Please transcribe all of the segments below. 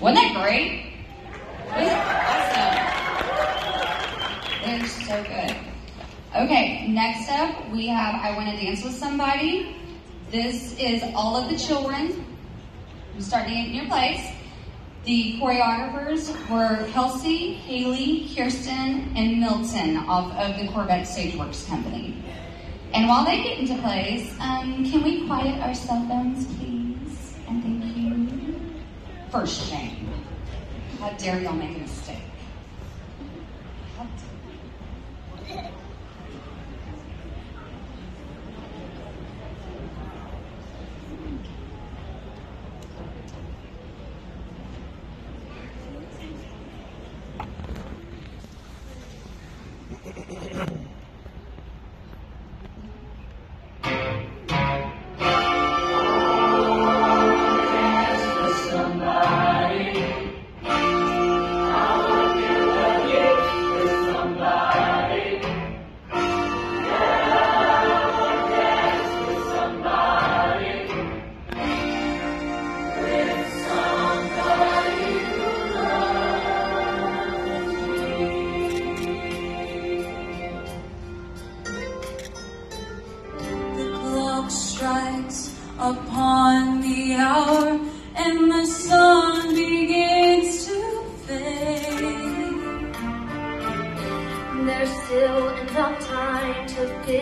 Wasn't that great? Was awesome. They're so good. Okay, next up we have I Want to Dance with Somebody. This is all of the children. I'm starting in your place. The choreographers were Kelsey, Haley, Kirsten, and Milton off of the Corvette Stageworks Company. And while they get into place, um, can we quiet our cell phones, please? First, Jane. How dare y'all make a mistake?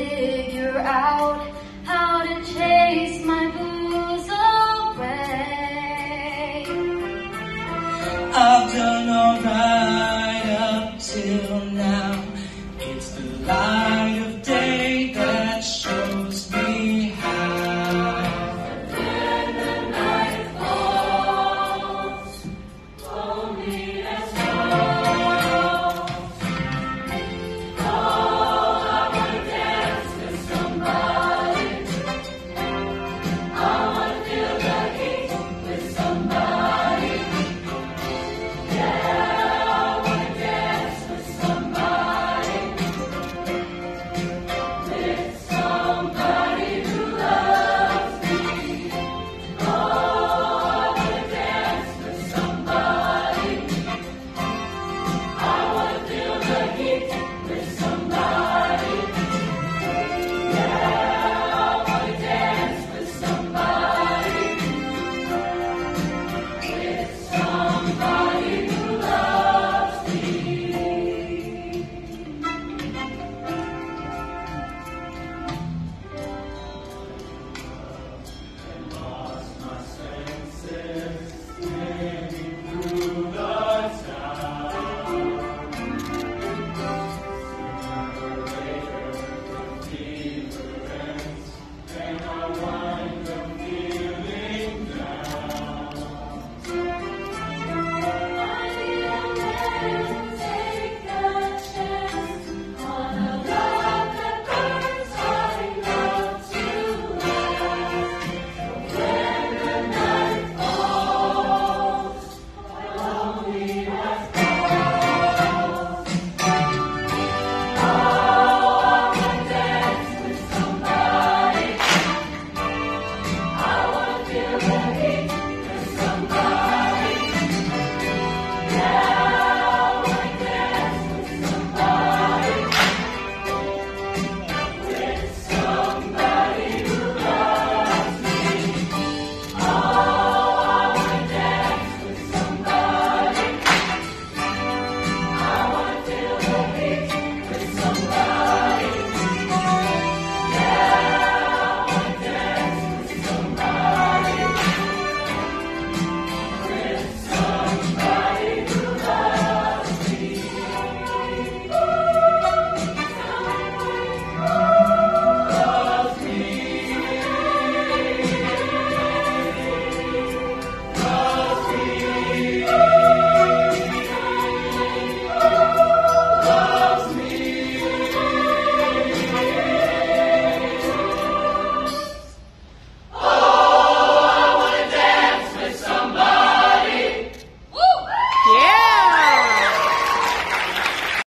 Figure out